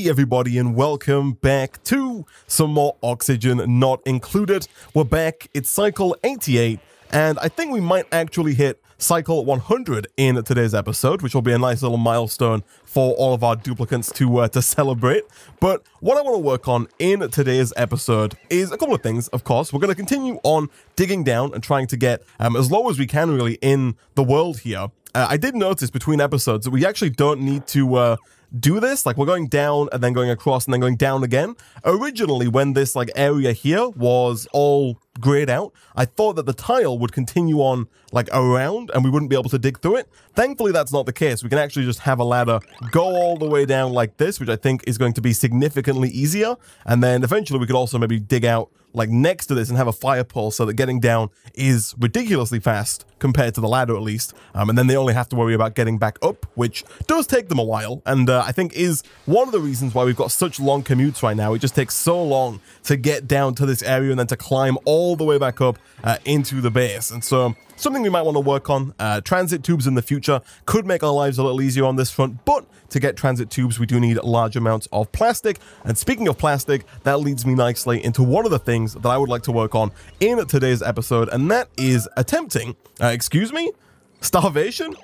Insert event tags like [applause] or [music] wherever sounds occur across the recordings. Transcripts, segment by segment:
Hey everybody and welcome back to some more Oxygen Not Included. We're back, it's cycle 88 and I think we might actually hit cycle 100 in today's episode, which will be a nice little milestone for all of our duplicants to uh, to celebrate. But what I want to work on in today's episode is a couple of things, of course. We're going to continue on digging down and trying to get um, as low as we can really in the world here. Uh, I did notice between episodes that we actually don't need to uh, do this. Like we're going down and then going across and then going down again. Originally, when this like area here was all grayed out, I thought that the tile would continue on like around and we wouldn't be able to dig through it. Thankfully, that's not the case. We can actually just have a ladder go all the way down like this, which I think is going to be significantly easier. And then eventually we could also maybe dig out like next to this and have a fire pole so that getting down is ridiculously fast compared to the ladder at least. Um, and then they only have to worry about getting back up, which does take them a while. And uh, I think is one of the reasons why we've got such long commutes right now. It just takes so long to get down to this area and then to climb all the way back up uh, into the base. And so something we might want to work on. Uh, transit tubes in the future could make our lives a little easier on this front, but to get transit tubes, we do need large amounts of plastic. And speaking of plastic, that leads me nicely into one of the things that I would like to work on in today's episode, and that is attempting, uh, excuse me, starvation?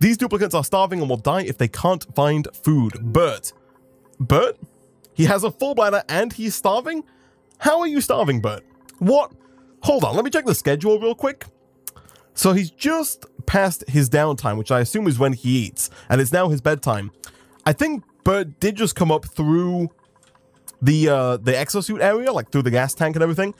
These duplicants are starving and will die if they can't find food. Burt. Burt? He has a full bladder and he's starving? How are you starving, Burt? What? Hold on, let me check the schedule real quick. So he's just past his downtime, which I assume is when he eats, and it's now his bedtime. I think Burt did just come up through the uh, the exosuit area, like through the gas tank and everything.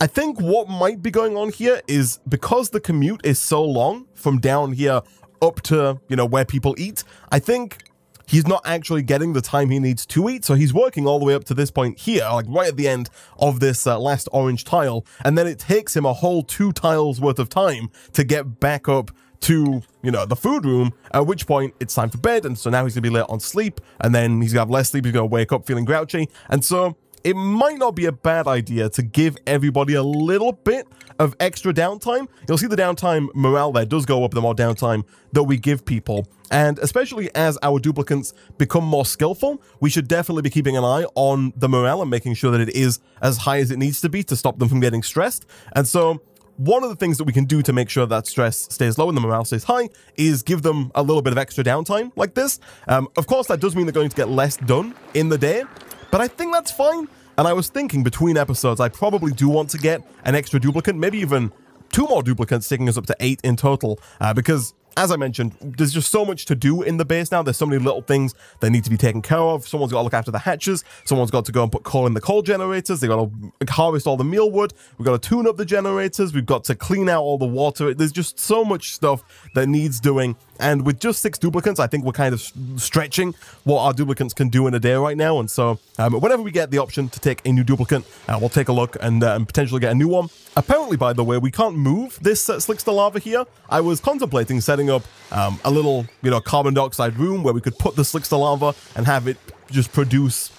I think what might be going on here is because the commute is so long from down here up to, you know, where people eat, I think he's not actually getting the time he needs to eat. So he's working all the way up to this point here, like right at the end of this uh, last orange tile. And then it takes him a whole two tiles worth of time to get back up to, you know, the food room, at which point it's time for bed. And so now he's going to be late on sleep. And then he's going to have less sleep. He's going to wake up feeling grouchy. And so it might not be a bad idea to give everybody a little bit of extra downtime. You'll see the downtime morale there does go up the more downtime that we give people. And especially as our duplicants become more skillful, we should definitely be keeping an eye on the morale and making sure that it is as high as it needs to be to stop them from getting stressed. And so one of the things that we can do to make sure that stress stays low and the morale stays high is give them a little bit of extra downtime like this. Um, of course, that does mean they're going to get less done in the day, but I think that's fine. And I was thinking between episodes, I probably do want to get an extra duplicant, maybe even two more duplicants, taking us up to eight in total, uh, because as I mentioned, there's just so much to do in the base now. There's so many little things that need to be taken care of. Someone's got to look after the hatches. Someone's got to go and put coal in the coal generators. They've got to harvest all the mealwood. We've got to tune up the generators. We've got to clean out all the water. There's just so much stuff that needs doing. And with just six duplicants, I think we're kind of stretching what our duplicants can do in a day right now. And so um, whenever we get the option to take a new duplicant, uh, we'll take a look and, uh, and, potentially get a new one. Apparently, by the way, we can't move this uh, Slickster larva here. I was contemplating setting up um, a little, you know, carbon dioxide room where we could put the Slickster larva and have it just produce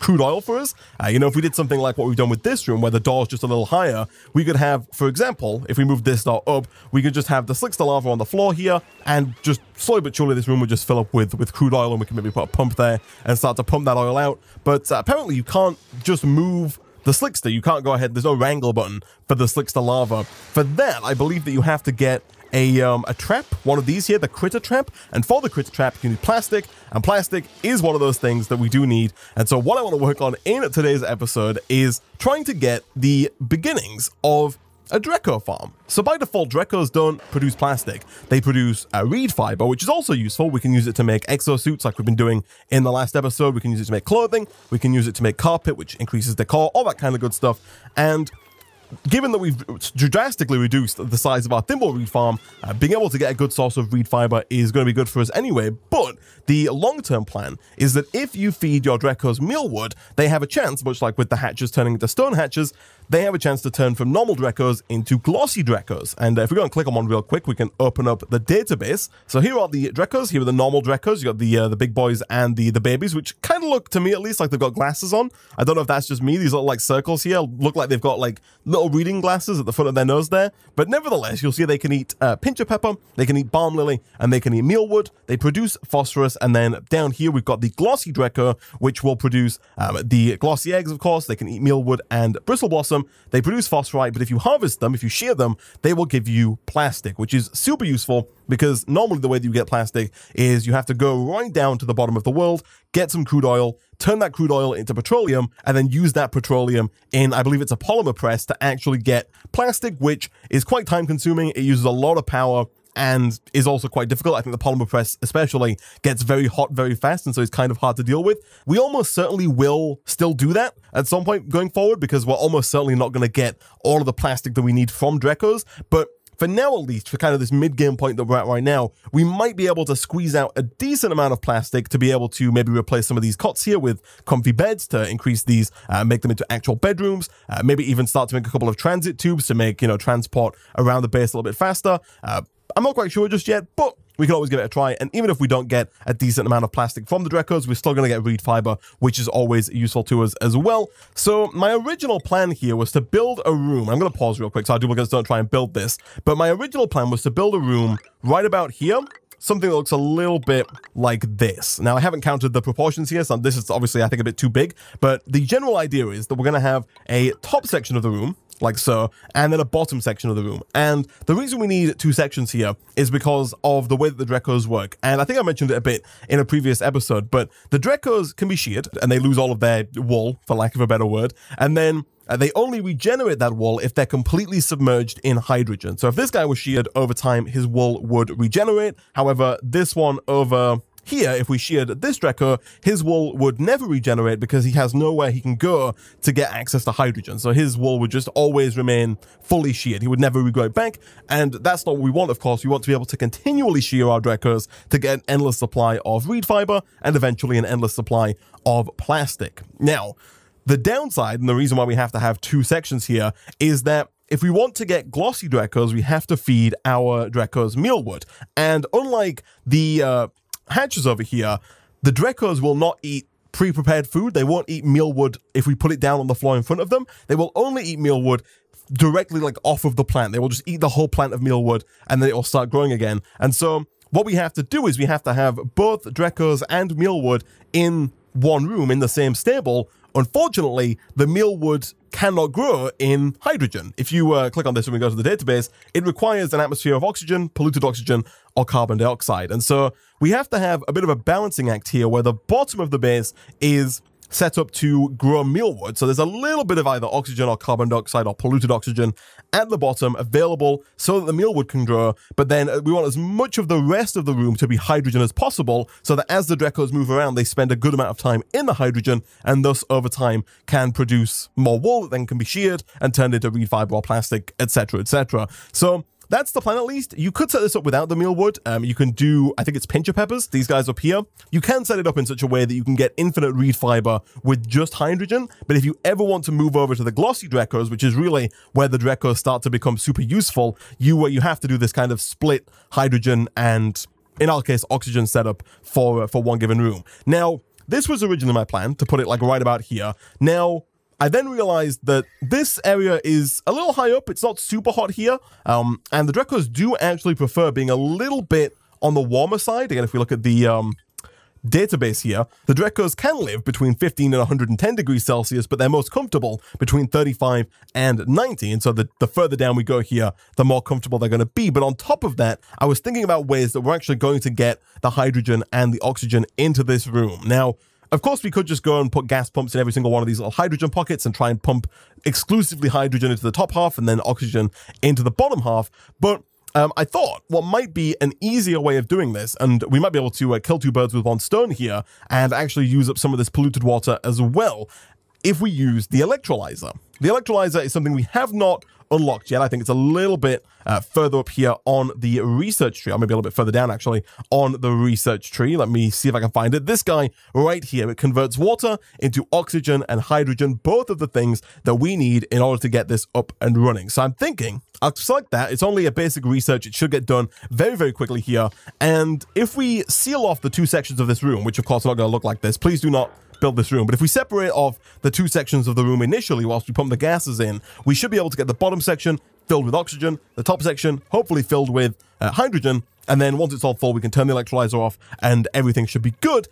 crude oil for us. Uh, you know, if we did something like what we've done with this room, where the door is just a little higher, we could have, for example, if we move this door up, we could just have the Slickster larva on the floor here, and just slowly but surely this room would just fill up with, with crude oil, and we can maybe put a pump there and start to pump that oil out. But uh, apparently you can't just move the Slickster. You can't go ahead. There's no wrangle button for the Slickster larva. For that, I believe that you have to get a, um, a trap, one of these here, the critter trap. And for the critter trap, you need plastic, and plastic is one of those things that we do need. And so what I want to work on in today's episode is trying to get the beginnings of a Drecko farm. So by default, Dreckos don't produce plastic. They produce a reed fiber, which is also useful. We can use it to make exosuits like we've been doing in the last episode. We can use it to make clothing. We can use it to make carpet, which increases decor, all that kind of good stuff. And given that we've drastically reduced the size of our thimble reed farm, uh, being able to get a good source of reed fiber is going to be good for us anyway. But the long-term plan is that if you feed your Dreckos mealwood, they have a chance, much like with the hatches turning into stone hatches, they have a chance to turn from normal Dreckos into glossy Dreckos. And uh, if we go and click on one real quick, we can open up the database. So here are the Dreckos. Here are the normal Dreckos. You got the uh, the big boys and the the babies, which kind of look to me at least like they've got glasses on. I don't know if that's just me. These little like circles here look like they've got like little reading glasses at the front of their nose there. But nevertheless, you'll see they can eat uh, of pepper, they can eat balm lily, and they can eat mealwood. They produce phosphorus, and then down here we've got the glossy Drecko, which will produce um, the glossy eggs. Of course, they can eat mealwood and bristle blossom. They produce phosphorite, but if you harvest them, if you shear them, they will give you plastic, which is super useful because normally the way that you get plastic is you have to go right down to the bottom of the world, get some crude oil, turn that crude oil into petroleum, and then use that petroleum in, I believe it's a polymer press to actually get plastic, which is quite time consuming. It uses a lot of power and is also quite difficult. I think the polymer press especially gets very hot very fast and so it's kind of hard to deal with. We almost certainly will still do that at some point going forward because we're almost certainly not going to get all of the plastic that we need from Dreckos, but for now at least, for kind of this mid-game point that we're at right now, we might be able to squeeze out a decent amount of plastic to be able to maybe replace some of these cots here with comfy beds to increase these, uh, make them into actual bedrooms, uh, maybe even start to make a couple of transit tubes to make, you know, transport around the base a little bit faster. Uh, I'm not quite sure just yet, but we can always give it a try. And even if we don't get a decent amount of plastic from the Dreckos, we're still going to get reed fiber, which is always useful to us as well. So my original plan here was to build a room. I'm going to pause real quick so our duplicants don't try and build this. But my original plan was to build a room right about here something that looks a little bit like this. Now, I haven't counted the proportions here, so this is obviously, I think, a bit too big, but the general idea is that we're going to have a top section of the room, like so, and then a bottom section of the room. And the reason we need two sections here is because of the way that the Dreckos work. And I think I mentioned it a bit in a previous episode, but the Dreckos can be sheared and they lose all of their wool, for lack of a better word. And then uh, they only regenerate that wool if they're completely submerged in hydrogen. So if this guy was sheared over time, his wool would regenerate. However, this one over here, if we sheared this Drecko, his wool would never regenerate because he has nowhere he can go to get access to hydrogen. So his wool would just always remain fully sheared. He would never regrow back. And that's not what we want, of course. We want to be able to continually shear our Dreckos to get an endless supply of reed fiber and eventually an endless supply of plastic. Now, the downside, and the reason why we have to have two sections here, is that if we want to get glossy Dreckos, we have to feed our Dreckos mealwood. And unlike the uh, hatches over here, the Dreckos will not eat pre-prepared food. They won't eat mealwood if we put it down on the floor in front of them. They will only eat mealwood directly like off of the plant. They will just eat the whole plant of mealwood and then it will start growing again. And so what we have to do is we have to have both Dreckos and mealwood in one room in the same stable Unfortunately, the mealwood cannot grow in hydrogen. If you uh, click on this and we go to the database, it requires an atmosphere of oxygen, polluted oxygen, or carbon dioxide. And so we have to have a bit of a balancing act here where the bottom of the base is set up to grow mealwood. So there's a little bit of either oxygen or carbon dioxide or polluted oxygen at the bottom available so that the mealwood can grow. But then uh, we want as much of the rest of the room to be hydrogen as possible so that as the Dreckos move around, they spend a good amount of time in the hydrogen and thus over time can produce more wool that then can be sheared and turned into reed fiber or plastic, etc., etc. So that's the plan at least. You could set this up without the mealwood. Um, you can do, I think it's pincha peppers, these guys up here. You can set it up in such a way that you can get infinite reed fiber with just hydrogen. But if you ever want to move over to the glossy Dreckos, which is really where the Dreckos start to become super useful, you, uh, you have to do this kind of split hydrogen and, in our case, oxygen setup for, uh, for one given room. Now, this was originally my plan to put it like right about here. Now, I then realized that this area is a little high up. It's not super hot here. Um, and the Dreckos do actually prefer being a little bit on the warmer side. Again, if we look at the um, database here, the Dreckos can live between 15 and 110 degrees Celsius, but they're most comfortable between 35 and 90. And so the, the further down we go here, the more comfortable they're going to be. But on top of that, I was thinking about ways that we're actually going to get the hydrogen and the oxygen into this room. Now, of course, we could just go and put gas pumps in every single one of these little hydrogen pockets and try and pump exclusively hydrogen into the top half and then oxygen into the bottom half. But um, I thought what might be an easier way of doing this, and we might be able to uh, kill two birds with one stone here and actually use up some of this polluted water as well, if we use the electrolyzer. The electrolyzer is something we have not unlocked yet. I think it's a little bit uh, further up here on the research tree, or maybe a little bit further down actually on the research tree. Let me see if I can find it. This guy right here, it converts water into oxygen and hydrogen, both of the things that we need in order to get this up and running. So I'm thinking I'll select that. It's only a basic research. It should get done very, very quickly here. And if we seal off the two sections of this room, which of course are not going to look like this, please do not build this room. But if we separate off the two sections of the room initially whilst we pump the gases in, we should be able to get the bottom section filled with oxygen, the top section hopefully filled with uh, hydrogen, and then once it's all full, we can turn the electrolyzer off and everything should be good.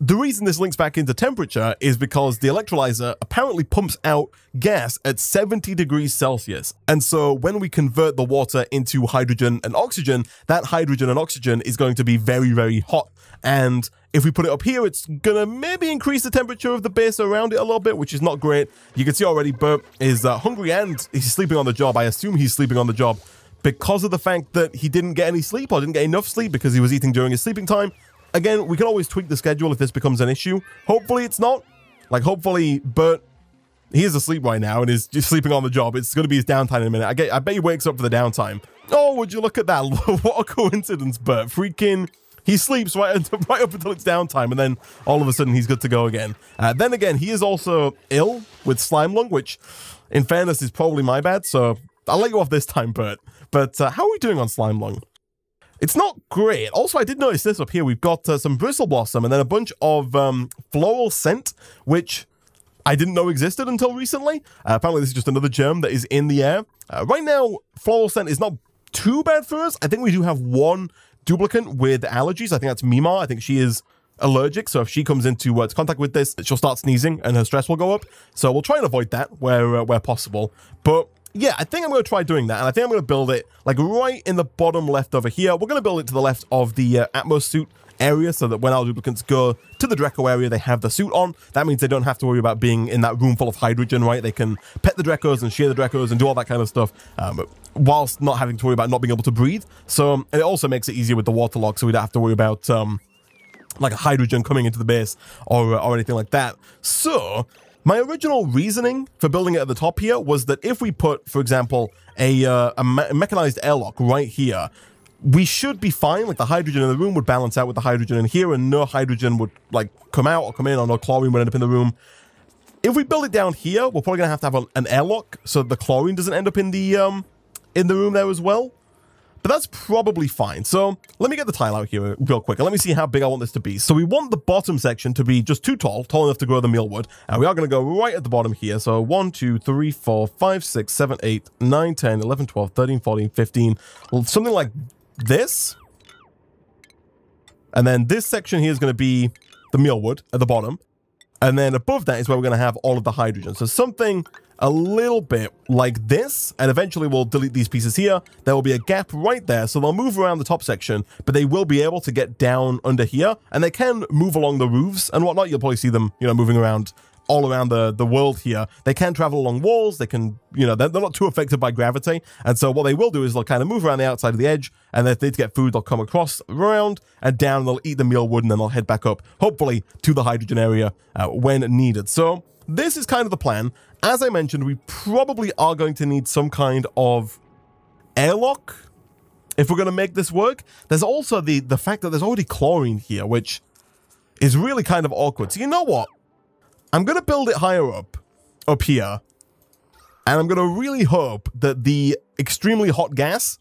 The reason this links back into temperature is because the electrolyzer apparently pumps out gas at 70 degrees Celsius. And so when we convert the water into hydrogen and oxygen, that hydrogen and oxygen is going to be very, very hot. And if we put it up here, it's gonna maybe increase the temperature of the base around it a little bit, which is not great. You can see already Burt is uh, hungry and he's sleeping on the job. I assume he's sleeping on the job because of the fact that he didn't get any sleep or didn't get enough sleep because he was eating during his sleeping time. Again, we can always tweak the schedule if this becomes an issue. Hopefully it's not. Like, hopefully Burt, he is asleep right now and is just sleeping on the job. It's going to be his downtime in a minute. I, get, I bet he wakes up for the downtime. Oh, would you look at that? [laughs] what a coincidence, Burt. Freaking... He sleeps right, [laughs] right up until it's downtime, and then all of a sudden he's good to go again. Uh, then again, he is also ill with slime lung, which, in fairness, is probably my bad, so I'll let you off this time, Burt. But uh, how are we doing on slime lung? It's not great. Also, I did notice this up here. We've got uh, some bristle blossom and then a bunch of um, floral scent, which I didn't know existed until recently. Uh, apparently, this is just another germ that is in the air. Uh, right now, floral scent is not too bad for us. I think we do have one duplicant with allergies. I think that's Mi-Ma. I think she is allergic, so if she comes into uh, contact with this, she'll start sneezing and her stress will go up. So we'll try and avoid that where uh, where possible. But yeah, I think I'm going to try doing that, and I think I'm going to build it, like, right in the bottom left over here. We're going to build it to the left of the uh, Atmos suit area, so that when our duplicants go to the Drecko area, they have the suit on. That means they don't have to worry about being in that room full of hydrogen, right? They can pet the Dreckos and shear the Dreckos and do all that kind of stuff, um, whilst not having to worry about not being able to breathe. So, it also makes it easier with the water lock, so we don't have to worry about... Um, like a hydrogen coming into the base or, or anything like that. So, my original reasoning for building it at the top here was that if we put, for example, a, uh, a mechanized airlock right here, we should be fine. Like the hydrogen in the room would balance out with the hydrogen in here and no hydrogen would like come out or come in or no chlorine would end up in the room. If we build it down here, we're probably gonna have to have a, an airlock so the chlorine doesn't end up in the um in the room there as well but that's probably fine. So let me get the tile out here real quick and let me see how big I want this to be. So we want the bottom section to be just too tall, tall enough to grow the mealwood. And we are going to go right at the bottom here. So 1, 2, 3, 4, 5, 6, 7, 8, 9, 10, 11, 12, 13, 14, 15. Something like this. And then this section here is going to be the mealwood at the bottom. And then above that is where we're going to have all of the hydrogen. So something a little bit like this, and eventually we'll delete these pieces here. There will be a gap right there, so they'll move around the top section, but they will be able to get down under here, and they can move along the roofs and whatnot. You'll probably see them, you know, moving around all around the, the world here. They can travel along walls. They can, you know, they're, they're, not too affected by gravity. And so what they will do is they'll kind of move around the outside of the edge. And if they need to get food, they'll come across around and down. They'll eat the mealwood and then they'll head back up, hopefully to the hydrogen area uh, when needed. So this is kind of the plan. As I mentioned, we probably are going to need some kind of airlock if we're going to make this work. There's also the, the fact that there's already chlorine here, which is really kind of awkward. So you know what? I'm going to build it higher up, up here. And I'm going to really hope that the extremely hot gas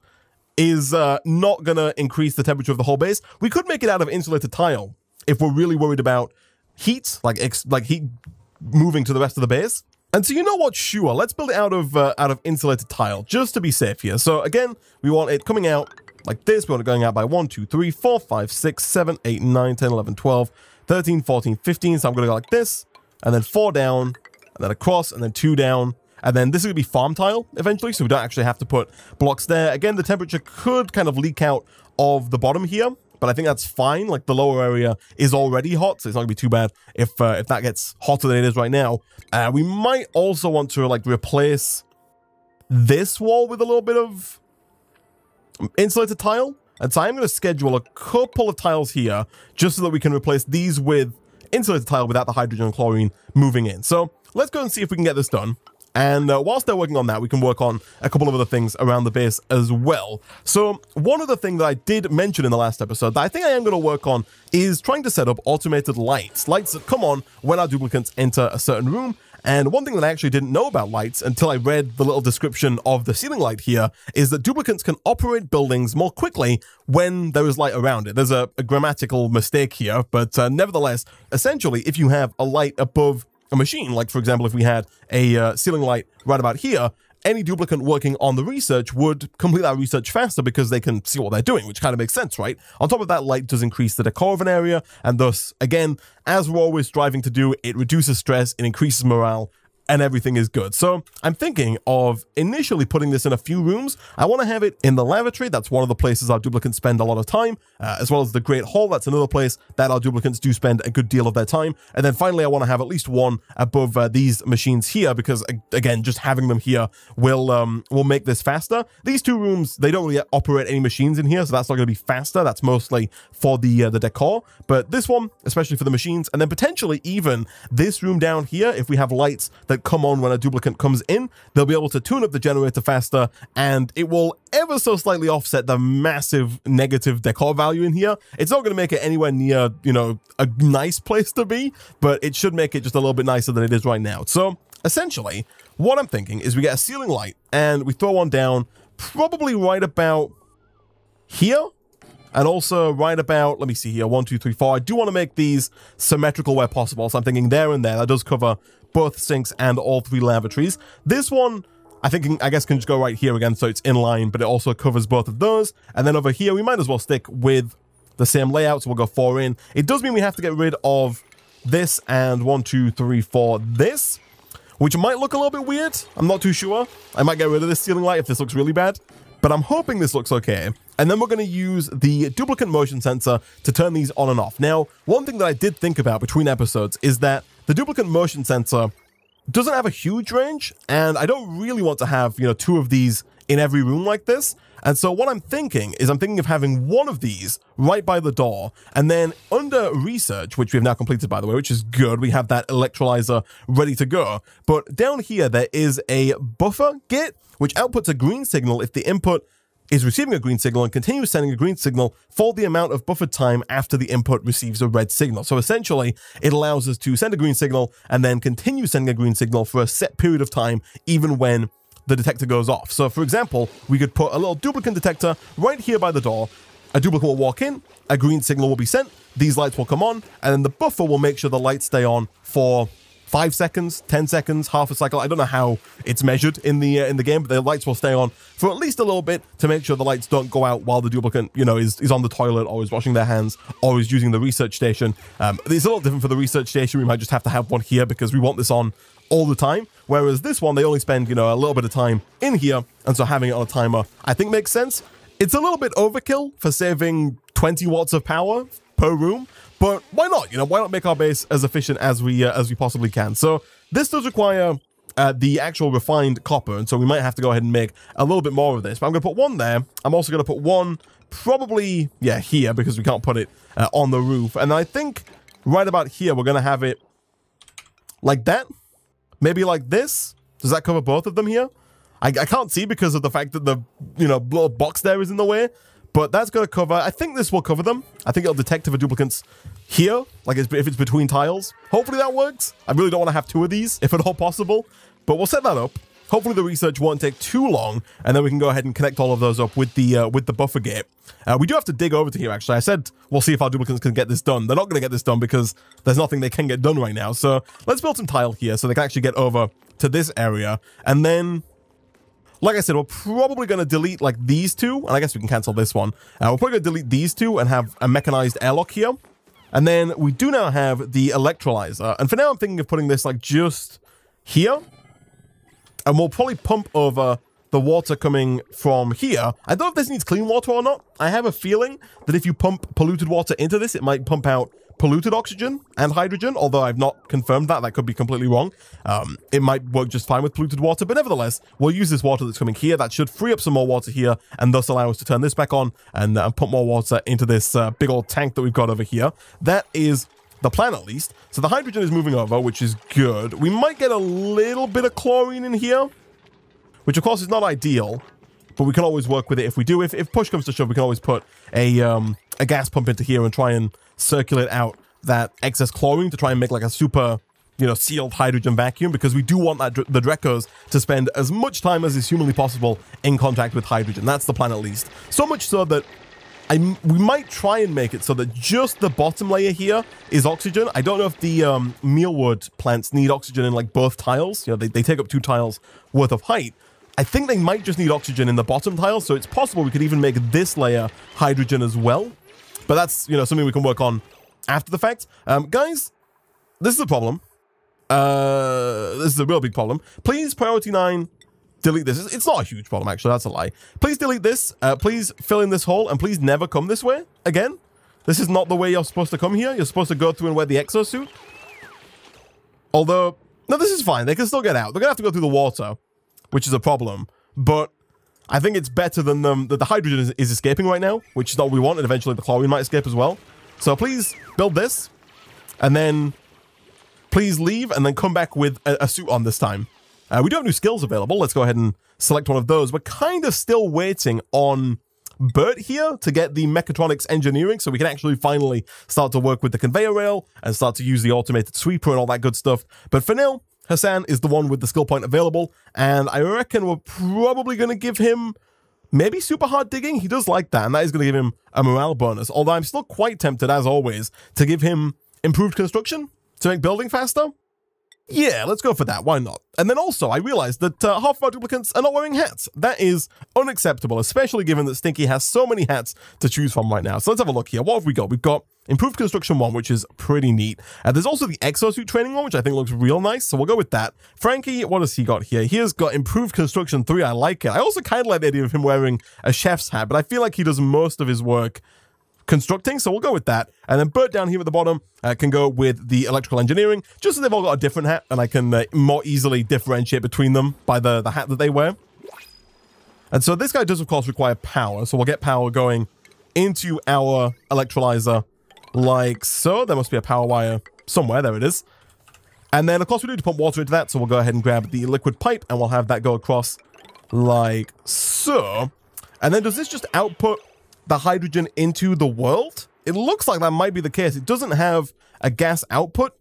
is uh, not going to increase the temperature of the whole base. We could make it out of insulated tile if we're really worried about heat, like like heat moving to the rest of the base. And so you know what, sure, let's build it out of uh, out of insulated tile, just to be safe here. So again, we want it coming out like this. We want it going out by 1, 2, 3, 4, 5, 6, 7, 8, 9, 10, 11, 12, 13, 14, 15. So I'm going to go like this, and then 4 down, and then across, and then 2 down. And then this is going to be farm tile eventually, so we don't actually have to put blocks there. Again, the temperature could kind of leak out of the bottom here, but I think that's fine. Like the lower area is already hot, so it's not gonna be too bad if uh, if that gets hotter than it is right now. Uh, we might also want to like replace this wall with a little bit of insulated tile. And so I'm going to schedule a couple of tiles here just so that we can replace these with insulated tile without the hydrogen and chlorine moving in. So let's go and see if we can get this done. And uh, whilst they're working on that, we can work on a couple of other things around the base as well. So one of the things that I did mention in the last episode that I think I am going to work on is trying to set up automated lights. Lights that come on when our duplicants enter a certain room and one thing that I actually didn't know about lights until I read the little description of the ceiling light here is that duplicants can operate buildings more quickly when there is light around it. There's a, a grammatical mistake here, but uh, nevertheless, essentially, if you have a light above a machine, like for example, if we had a uh, ceiling light right about here, any duplicant working on the research would complete that research faster because they can see what they're doing, which kind of makes sense, right? On top of that, light does increase the decor of an area, and thus, again, as we're always striving to do, it reduces stress, it increases morale, and everything is good. So I'm thinking of initially putting this in a few rooms. I want to have it in the lavatory. That's one of the places our duplicants spend a lot of time, uh, as well as the Great Hall. That's another place that our duplicants do spend a good deal of their time. And then finally, I want to have at least one above uh, these machines here, because again, just having them here will um, will make this faster. These two rooms, they don't really operate any machines in here, so that's not going to be faster. That's mostly for the uh, the decor. But this one, especially for the machines, and then potentially even this room down here, if we have lights that that come on when a duplicant comes in. They'll be able to tune up the generator faster and it will ever so slightly offset the massive negative decor value in here. It's not going to make it anywhere near, you know, a nice place to be, but it should make it just a little bit nicer than it is right now. So essentially, what I'm thinking is we get a ceiling light and we throw one down probably right about here and also right about, let me see here, one, two, three, four. I do want to make these symmetrical where possible. So I'm thinking there and there. That does cover both sinks and all three lavatories. This one, I think, I guess can just go right here again, so it's in line, but it also covers both of those. And then over here, we might as well stick with the same layout, so we'll go four in. It does mean we have to get rid of this and one, two, three, four, this, which might look a little bit weird. I'm not too sure. I might get rid of this ceiling light if this looks really bad, but I'm hoping this looks okay. And then we're going to use the duplicant motion sensor to turn these on and off. Now, one thing that I did think about between episodes is that the duplicant motion sensor doesn't have a huge range, and I don't really want to have, you know, two of these in every room like this. And so what I'm thinking is I'm thinking of having one of these right by the door, and then under research, which we've now completed by the way, which is good, we have that electrolyzer ready to go. But down here there is a buffer gate, which outputs a green signal if the input is receiving a green signal and continues sending a green signal for the amount of buffer time after the input receives a red signal. So essentially, it allows us to send a green signal and then continue sending a green signal for a set period of time, even when the detector goes off. So for example, we could put a little duplicant detector right here by the door. A duplicant will walk in, a green signal will be sent, these lights will come on, and then the buffer will make sure the lights stay on for five seconds, 10 seconds, half a cycle. I don't know how it's measured in the uh, in the game, but the lights will stay on for at least a little bit to make sure the lights don't go out while the duplicant, you know, is, is on the toilet or is washing their hands or is using the research station. Um, it's a little different for the research station. We might just have to have one here because we want this on all the time. Whereas this one, they only spend, you know, a little bit of time in here. And so having it on a timer, I think makes sense. It's a little bit overkill for saving 20 watts of power per room, but why not? You know, why not make our base as efficient as we uh, as we possibly can? So this does require uh, the actual refined copper, and so we might have to go ahead and make a little bit more of this. But I'm going to put one there. I'm also going to put one probably, yeah, here, because we can't put it uh, on the roof. And I think right about here, we're going to have it like that. Maybe like this. Does that cover both of them here? I, I can't see because of the fact that the, you know, little box there is in the way. But that's going to cover, I think this will cover them. I think it'll detect if a duplicant's here, like if it's between tiles. Hopefully that works. I really don't want to have two of these, if at all possible. But we'll set that up. Hopefully the research won't take too long, and then we can go ahead and connect all of those up with the uh, with the buffer gate. Uh, we do have to dig over to here, actually. I said we'll see if our duplicants can get this done. They're not going to get this done because there's nothing they can get done right now. So let's build some tile here so they can actually get over to this area. And then like I said, we're probably going to delete like these two, and I guess we can cancel this one. Uh, we're probably going to delete these two and have a mechanized airlock here. And then we do now have the electrolyzer. And for now, I'm thinking of putting this like just here. And we'll probably pump over the water coming from here. I don't know if this needs clean water or not. I have a feeling that if you pump polluted water into this, it might pump out polluted oxygen and hydrogen, although I've not confirmed that. That could be completely wrong. Um, it might work just fine with polluted water, but nevertheless, we'll use this water that's coming here. That should free up some more water here and thus allow us to turn this back on and uh, put more water into this uh, big old tank that we've got over here. That is the plan at least. So the hydrogen is moving over, which is good. We might get a little bit of chlorine in here, which of course is not ideal, but we can always work with it if we do. If, if push comes to shove, we can always put a, um, a gas pump into here and try and circulate out that excess chlorine to try and make like a super you know, sealed hydrogen vacuum because we do want that the Dreckos to spend as much time as is humanly possible in contact with hydrogen. That's the plan at least. So much so that I, we might try and make it so that just the bottom layer here is oxygen. I don't know if the um, mealwood plants need oxygen in like both tiles. You know, they, they take up two tiles worth of height. I think they might just need oxygen in the bottom tile, so it's possible we could even make this layer hydrogen as well. But that's, you know, something we can work on after the fact. Um, guys, this is a problem. Uh, this is a real big problem. Please, priority 9, delete this. It's not a huge problem, actually. That's a lie. Please delete this. Uh, please fill in this hole, and please never come this way again. This is not the way you're supposed to come here. You're supposed to go through and wear the exosuit. Although, no, this is fine. They can still get out. They're going to have to go through the water, which is a problem. But I think it's better than them that the hydrogen is, is escaping right now, which is not what we want, and eventually the chlorine might escape as well. So please build this, and then please leave, and then come back with a, a suit on this time. Uh, we do have new skills available. Let's go ahead and select one of those. We're kind of still waiting on Burt here to get the mechatronics engineering so we can actually finally start to work with the conveyor rail and start to use the automated sweeper and all that good stuff. But for now, Hassan is the one with the skill point available, and I reckon we're probably going to give him maybe super hard digging. He does like that, and that is going to give him a morale bonus. Although I'm still quite tempted, as always, to give him improved construction to make building faster. Yeah, let's go for that. Why not? And then also, I realized that uh, half of our duplicants are not wearing hats. That is unacceptable, especially given that Stinky has so many hats to choose from right now. So let's have a look here. What have we got? We've got Improved Construction 1, which is pretty neat. Uh, there's also the Exosuit Training 1, which I think looks real nice, so we'll go with that. Frankie, what has he got here? He has got Improved Construction 3. I like it. I also kind of like the idea of him wearing a chef's hat, but I feel like he does most of his work constructing, so we'll go with that. And then Burt down here at the bottom uh, can go with the electrical engineering, just so they've all got a different hat, and I can uh, more easily differentiate between them by the, the hat that they wear. And so this guy does, of course, require power, so we'll get power going into our electrolyzer like so. There must be a power wire somewhere. There it is. And then, of course, we need to pump water into that, so we'll go ahead and grab the liquid pipe, and we'll have that go across like so. And then does this just output the hydrogen into the world? It looks like that might be the case. It doesn't have a gas output.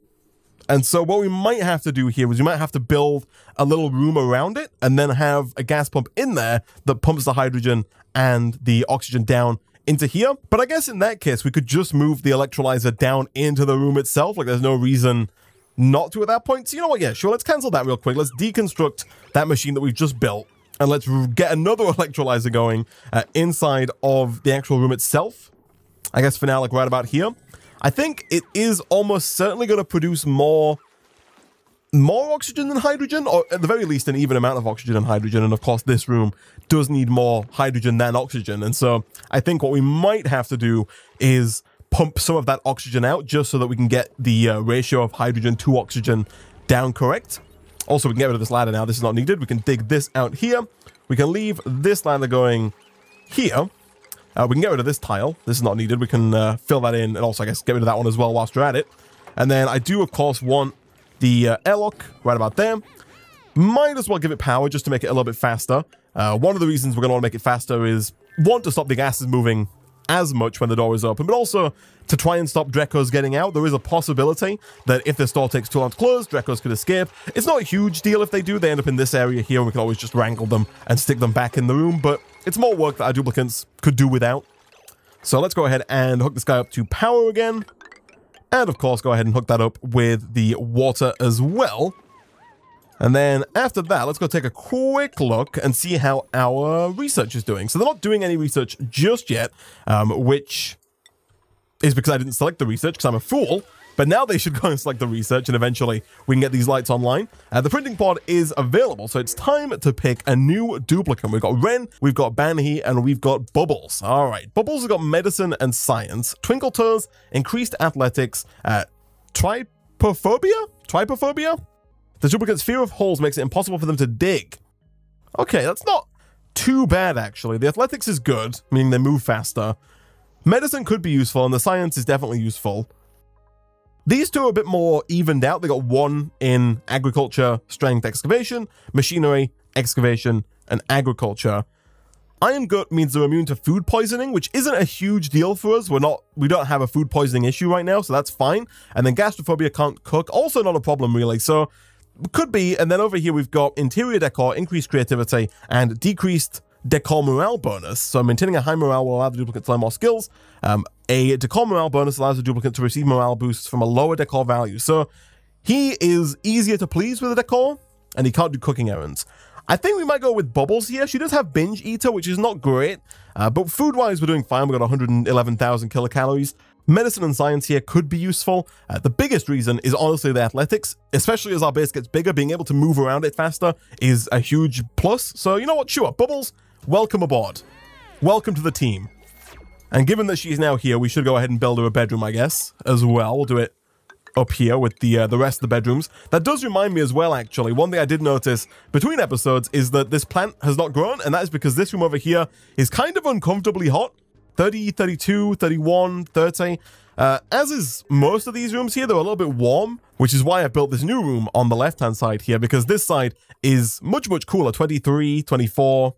And so what we might have to do here is we might have to build a little room around it and then have a gas pump in there that pumps the hydrogen and the oxygen down into here. But I guess in that case, we could just move the electrolyzer down into the room itself. Like there's no reason not to at that point. So you know what? Yeah, sure. Let's cancel that real quick. Let's deconstruct that machine that we've just built and let's get another [laughs] electrolyzer going uh, inside of the actual room itself. I guess for now, like right about here. I think it is almost certainly going to produce more more oxygen than hydrogen, or at the very least an even amount of oxygen and hydrogen. And of course, this room does need more hydrogen than oxygen. And so I think what we might have to do is pump some of that oxygen out just so that we can get the uh, ratio of hydrogen to oxygen down correct. Also, we can get rid of this ladder now. This is not needed. We can dig this out here. We can leave this ladder going here. Uh, we can get rid of this tile. This is not needed. We can uh, fill that in and also, I guess, get rid of that one as well whilst we're at it. And then I do, of course, want the uh, airlock right about there. Might as well give it power just to make it a little bit faster. Uh, one of the reasons we're going to want to make it faster is, one, to stop the gases moving as much when the door is open, but also to try and stop Dreckos getting out. There is a possibility that if this door takes too long to close, Dreckos could escape. It's not a huge deal if they do. They end up in this area here, and we can always just wrangle them and stick them back in the room, but it's more work that our duplicants could do without. So let's go ahead and hook this guy up to power again. And of course, go ahead and hook that up with the water as well. And then after that, let's go take a quick look and see how our research is doing. So they're not doing any research just yet, um, which is because I didn't select the research because I'm a fool. But now they should go and select the research and eventually we can get these lights online. Uh, the printing pod is available, so it's time to pick a new duplicant. We've got Ren, we've got Banhi, and we've got Bubbles. All right, Bubbles has got medicine and science. Twinkle Toes, increased athletics, uh? Trypophobia? The duplicant's fear of holes makes it impossible for them to dig. Okay, that's not too bad, actually. The athletics is good, meaning they move faster. Medicine could be useful, and the science is definitely useful. These two are a bit more evened out. They got one in agriculture, strength, excavation, machinery, excavation, and agriculture. Iron gut means they're immune to food poisoning, which isn't a huge deal for us. We're not, we don't have a food poisoning issue right now, so that's fine. And then gastrophobia can't cook, also not a problem really. So could be. And then over here we've got interior decor, increased creativity, and decreased decor morale bonus. So maintaining a high morale will allow the duplicant to learn more skills. Um, a decor morale bonus allows the duplicant to receive morale boosts from a lower decor value. So he is easier to please with the decor, and he can't do cooking errands. I think we might go with Bubbles here. She does have Binge Eater, which is not great, uh, but food-wise, we're doing fine. We've got 111,000 kilocalories. Medicine and science here could be useful. Uh, the biggest reason is honestly the athletics, especially as our base gets bigger, being able to move around it faster is a huge plus. So you know what, sure, Bubbles, welcome aboard. Welcome to the team. And given that she's now here, we should go ahead and build her a bedroom, I guess, as well. We'll do it up here with the uh, the rest of the bedrooms. That does remind me as well, actually. One thing I did notice between episodes is that this plant has not grown, and that is because this room over here is kind of uncomfortably hot. 30, 32, 31, 30. Uh, as is most of these rooms here, they're a little bit warm, which is why I built this new room on the left-hand side here, because this side is much, much cooler. 23, 24.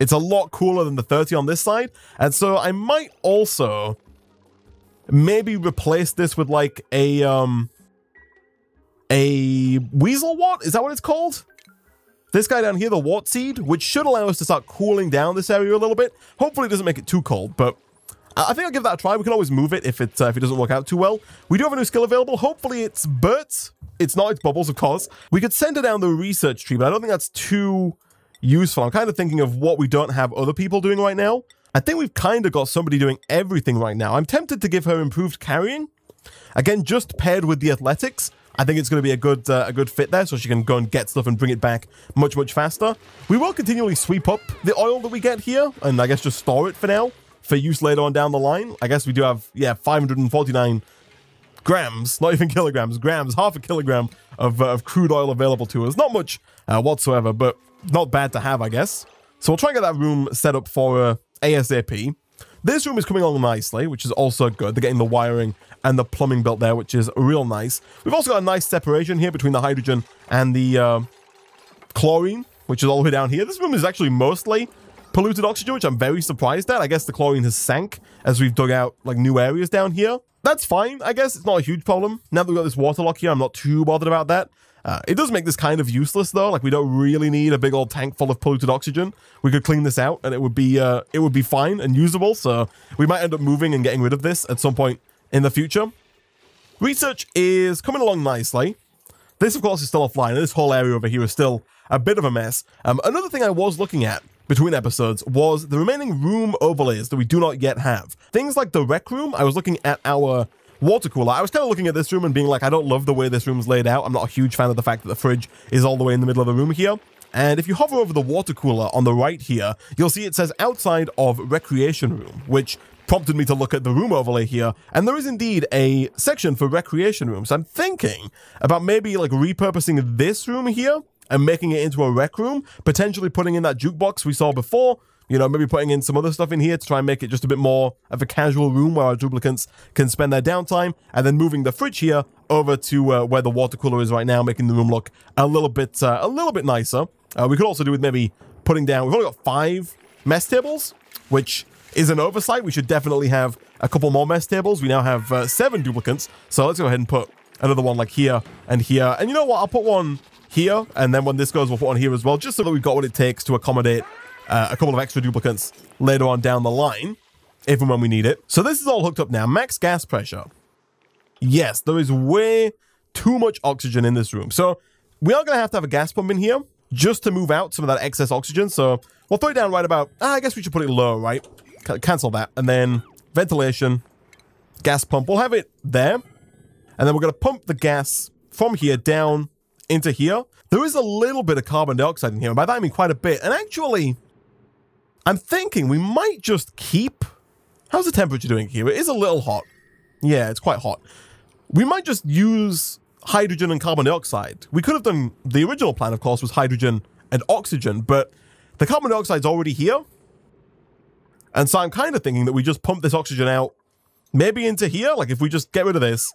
It's a lot cooler than the 30 on this side. And so I might also maybe replace this with like a um a weasel wart is that what it's called this guy down here the wart seed which should allow us to start cooling down this area a little bit hopefully it doesn't make it too cold but I think I'll give that a try. We can always move it if it uh, if it doesn't work out too well. We do have a new skill available. Hopefully it's Burt. It's not, it's Bubbles, of course. We could send her down the research tree, but I don't think that's too useful. I'm kind of thinking of what we don't have other people doing right now. I think we've kind of got somebody doing everything right now. I'm tempted to give her improved carrying. Again, just paired with the athletics. I think it's going to be a good uh, a good fit there, so she can go and get stuff and bring it back much, much faster. We will continually sweep up the oil that we get here, and I guess just store it for now, for use later on down the line. I guess we do have, yeah, 549 grams, not even [laughs] kilograms, grams, half a kilogram of, uh, of crude oil available to us. Not much uh, whatsoever, but not bad to have, I guess. So we'll try and get that room set up for uh, ASAP. This room is coming along nicely, which is also good. They're getting the wiring and the plumbing built there, which is real nice. We've also got a nice separation here between the hydrogen and the uh, chlorine, which is all the way down here. This room is actually mostly polluted oxygen, which I'm very surprised at. I guess the chlorine has sank as we've dug out like new areas down here. That's fine, I guess. It's not a huge problem. Now that we've got this water lock here, I'm not too bothered about that. Uh, it does make this kind of useless though. Like we don't really need a big old tank full of polluted oxygen. We could clean this out and it would be uh, it would be fine and usable. So we might end up moving and getting rid of this at some point in the future. Research is coming along nicely. This of course is still offline. This whole area over here is still a bit of a mess. Um, another thing I was looking at between episodes was the remaining room overlays that we do not yet have. Things like the rec room. I was looking at our water cooler. I was kind of looking at this room and being like, I don't love the way this room's laid out. I'm not a huge fan of the fact that the fridge is all the way in the middle of the room here. And if you hover over the water cooler on the right here, you'll see it says outside of recreation room, which prompted me to look at the room overlay here. And there is indeed a section for recreation rooms. I'm thinking about maybe like repurposing this room here and making it into a rec room, potentially putting in that Jukebot we saw before, you know, maybe putting in some other stuff in here to try and make it just a bit more of a casual room where our duplicants can spend their downtime, and then moving the fridge here over to uh, where the water cooler is right now, making the room look a little bit uh, a little bit nicer. Uh, we could also do with maybe putting down. We've only got five mess tables, which is an oversight. We should definitely have a couple more mess tables. We now have uh, seven duplicants, so let's go ahead and put another one like here and here. And you know what? I'll put one here, and then when this goes, we'll put one here as well, just so that we've got what it takes to accommodate uh, a couple of extra duplicants later on down the line, if and when we need it. So this is all hooked up now. Max gas pressure. Yes, there is way too much oxygen in this room. So we are going to have to have a gas pump in here just to move out some of that excess oxygen. So we'll throw it down right about, ah, I guess we should put it low, right? C cancel that. And then ventilation, gas pump. We'll have it there. And then we're going to pump the gas from here down into here. There is a little bit of carbon dioxide in here. And By that I mean quite a bit. And actually, I'm thinking we might just keep... How's the temperature doing here? It is a little hot. Yeah, it's quite hot. We might just use hydrogen and carbon dioxide. We could have done... The original plan, of course, was hydrogen and oxygen, but the carbon dioxide's already here. And so I'm kind of thinking that we just pump this oxygen out maybe into here. Like if we just get rid of this,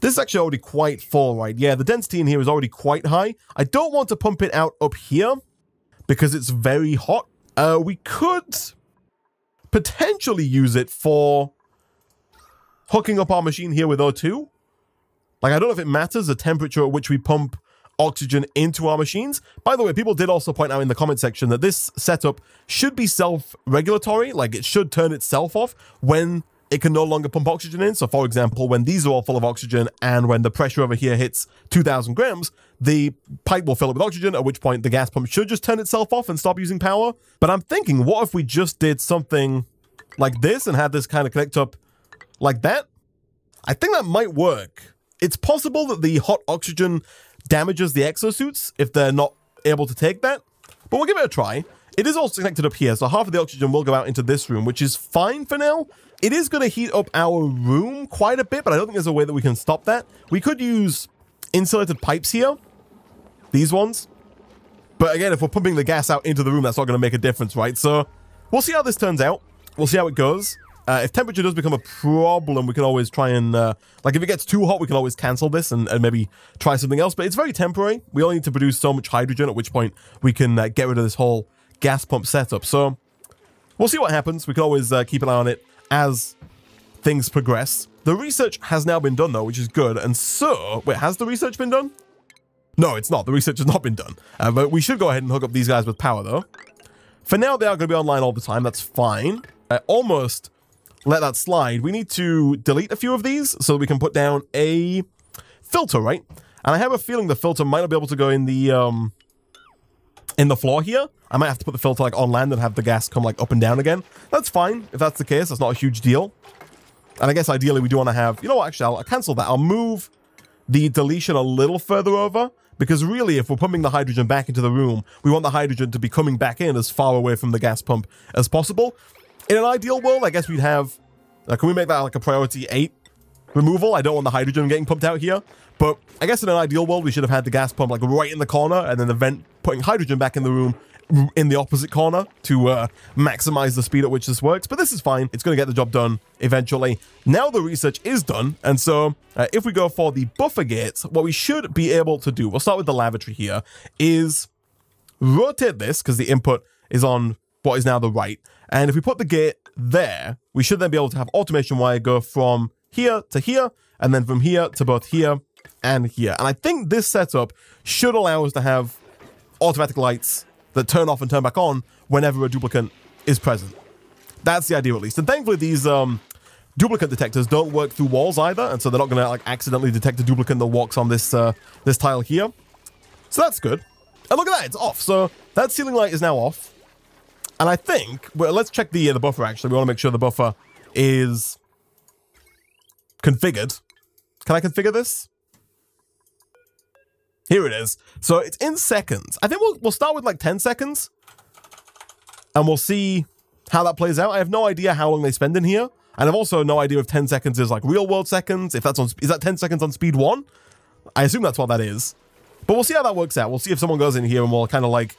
This is actually already quite full, right? Yeah, the density in here is already quite high. I don't want to pump it out up here because it's very hot. Uh, we could potentially use it for hooking up our machine here with O2. Like, I don't know if it matters the temperature at which we pump oxygen into our machines. By the way, people did also point out in the comment section that this setup should be self-regulatory, like it should turn itself off when it can no longer pump oxygen in. So for example, when these are all full of oxygen and when the pressure over here hits 2000 grams, the pipe will fill up with oxygen, at which point the gas pump should just turn itself off and stop using power. But I'm thinking, what if we just did something like this and had this kind of connect up like that? I think that might work. It's possible that the hot oxygen damages the exosuits if they're not able to take that, but we'll give it a try. It is also connected up here, so half of the oxygen will go out into this room, which is fine for now. It is going to heat up our room quite a bit, but I don't think there's a way that we can stop that. We could use insulated pipes here. These ones. But again, if we're pumping the gas out into the room, that's not going to make a difference, right? So we'll see how this turns out. We'll see how it goes. Uh, if temperature does become a problem, we can always try and, uh, like if it gets too hot, we can always cancel this and, and, maybe try something else. But it's very temporary. We only need to produce so much hydrogen, at which point we can uh, get rid of this whole gas pump setup. So we'll see what happens. We can always uh, keep an eye on it as things progress. The research has now been done though, which is good. And so, wait, has the research been done? No, it's not. The research has not been done. Uh, but we should go ahead and hook up these guys with power though. For now, they are going to be online all the time. That's fine. I almost let that slide. We need to delete a few of these so we can put down a filter, right? And I have a feeling the filter might not be able to go in the um, in the floor here. I might have to put the filter like on land and have the gas come like up and down again. That's fine. If that's the case, that's not a huge deal. And I guess ideally we do want to have, you know what, actually I'll, I'll cancel that. I'll move the deletion a little further over because really if we're pumping the hydrogen back into the room, we want the hydrogen to be coming back in as far away from the gas pump as possible. In an ideal world, I guess we'd have, uh, can we make that like a priority 8 removal? I don't want the hydrogen getting pumped out here. But I guess in an ideal world, we should have had the gas pump like right in the corner and then the vent putting hydrogen back in the room in the opposite corner to uh, maximize the speed at which this works. But this is fine. It's going to get the job done eventually. Now the research is done. And so uh, if we go for the buffer gates, what we should be able to do, we'll start with the lavatory here, is rotate this because the input is on what is now the right. And if we put the gate there, we should then be able to have automation wire go from here to here, and then from here to both here and here. And I think this setup should allow us to have automatic lights that turn off and turn back on whenever a duplicant is present. That's the idea at least. And thankfully these um, duplicant detectors don't work through walls either, and so they're not going to like accidentally detect a duplicant that walks on this uh, this tile here. So that's good. And look at that, it's off. So that ceiling light is now off. And I think, well, let's check the, uh, the buffer actually. We want to make sure the buffer is configured. Can I configure this? Here it is. So it's in seconds. I think we'll, we'll start with like 10 seconds. And we'll see how that plays out. I have no idea how long they spend in here. And I've also no idea if 10 seconds is like real world seconds. If that's on, is that 10 seconds on speed one? I assume that's what that is. But we'll see how that works out. We'll see if someone goes in here and we'll kind of like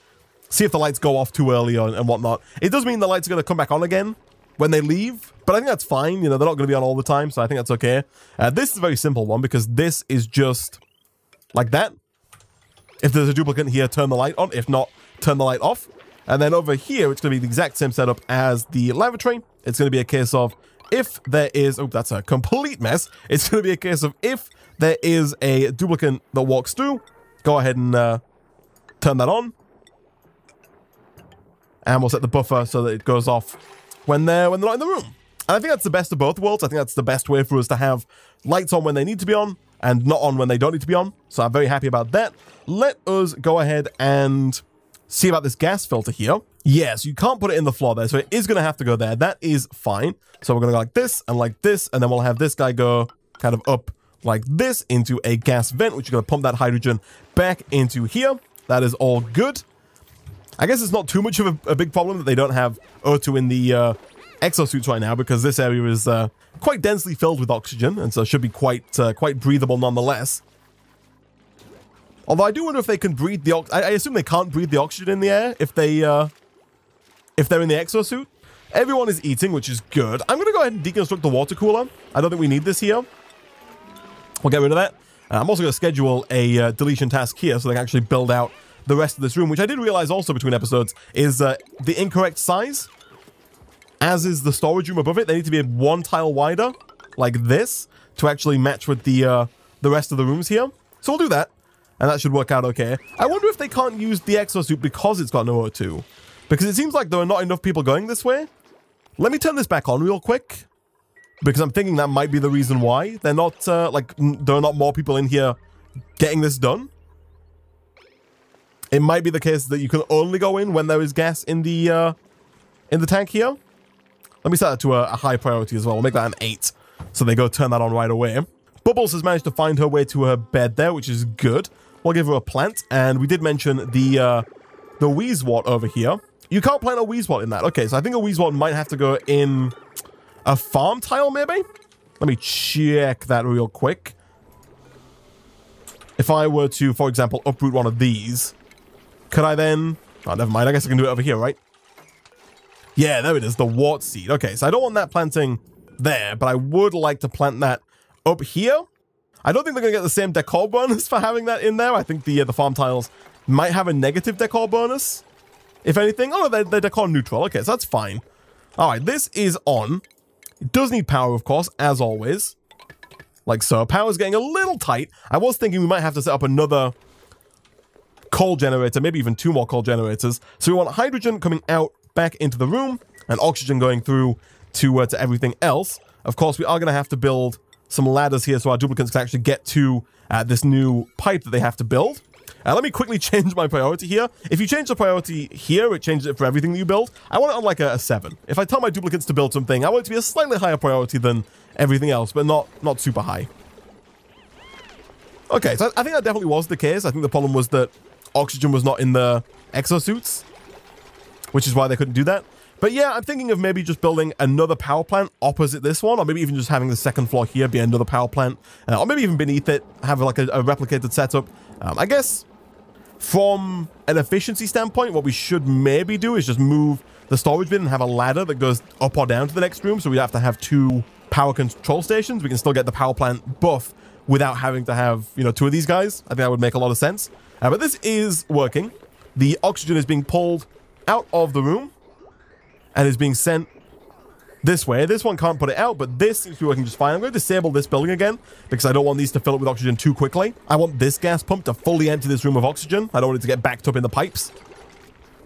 see if the lights go off too early and, and whatnot. It does mean the lights are going to come back on again when they leave, but I think that's fine. You know, they're not going to be on all the time, so I think that's okay. Uh, this is a very simple one because this is just like that. If there's a duplicant here, turn the light on. If not, turn the light off. And then over here, it's going to be the exact same setup as the lavatory. It's going to be a case of if there is... Oh, that's a complete mess. It's going to be a case of if there is a duplicant that walks through, go ahead and uh, turn that on. And we'll set the buffer so that it goes off when they're, when they're not in the room. And I think that's the best of both worlds. I think that's the best way for us to have lights on when they need to be on and not on when they don't need to be on. So I'm very happy about that. Let us go ahead and see about this gas filter here. Yes, you can't put it in the floor there, so it is going to have to go there. That is fine. So we're going to go like this and like this, and then we'll have this guy go kind of up like this into a gas vent, which is going to pump that hydrogen back into here. That is all good. I guess it's not too much of a, a big problem that they don't have O2 in the uh, exosuits right now because this area is uh, quite densely filled with oxygen and so should be quite uh, quite breathable nonetheless. Although I do wonder if they can breathe the I, I assume they can't breathe the oxygen in the air if they uh, if they're in the exosuit. Everyone is eating, which is good. I'm going to go ahead and deconstruct the water cooler. I don't think we need this here. We'll get rid of that. Uh, I'm also going to schedule a uh, deletion task here so they can actually build out the rest of this room, which I did realize also between episodes is uh, the incorrect size, as is the storage room above it. They need to be one tile wider, like this, to actually match with the uh, the rest of the rooms here. So we'll do that, and that should work out okay. I wonder if they can't use the exosuit because it's got no O2. Because it seems like there are not enough people going this way. Let me turn this back on real quick. Because I'm thinking that might be the reason why. They're not, uh, like, there are not more people in here getting this done. It might be the case that you can only go in when there is gas in the, uh, in the tank here. Let me set that to a, a high priority as well. We'll make that an 8. So they go turn that on right away. Bubbles has managed to find her way to her bed there, which is good. We'll give her a plant. And we did mention the, uh, the Wheezewort over here. You can't plant a Wheezewort in that. Okay, so I think a Wheezewort might have to go in a farm tile, maybe? Let me check that real quick. If I were to, for example, uproot one of these, could I then... Oh, never mind. I guess I can do it over here, right? Yeah, there it is. The wart seed. Okay, so I don't want that planting there, but I would like to plant that up here. I don't think they're going to get the same decor bonus [laughs] for having that in there. I think the uh, the farm tiles might have a negative decor bonus. If anything. Oh, no, they're, they're decor neutral. Okay, so that's fine. All right, this is on. It does need power, of course, as always. Like so. Power's getting a little tight. I was thinking we might have to set up another coal generator, maybe even two more coal generators. So we want hydrogen coming out back into the room and oxygen going through to, uh, to everything else. Of course, we are going to have to build some ladders here so our duplicants can actually get to uh, this new pipe that they have to build. Uh, let me quickly [laughs] change my priority here. If you change the priority here, it changes it for everything that you build. I want it on like a, a 7. If I tell my duplicants to build something, I want it to be a slightly higher priority than everything else, but not, not super high. Okay, so I think that definitely was the case. I think the problem was that oxygen was not in the exosuits, which is why they couldn't do that. But yeah, I'm thinking of maybe just building another power plant opposite this one, or maybe even just having the second floor here be another power plant, uh, or maybe even beneath it, have like a, a replicated setup. Um, I guess from an efficiency standpoint, what we should maybe do is just move the storage bin and have a ladder that goes up or down to the next room, so we have to have two power control stations. We can still get the power plant buff without having to have, you know, two of these guys. I think that would make a lot of sense. Uh, but this is working. The oxygen is being pulled out of the room and is being sent this way. This one can't put it out, but this seems to be working just fine. I'm going to disable this building again because I don't want these to fill up with oxygen too quickly. I want this gas pump to fully empty this room of oxygen. I don't want it to get backed up in the pipes.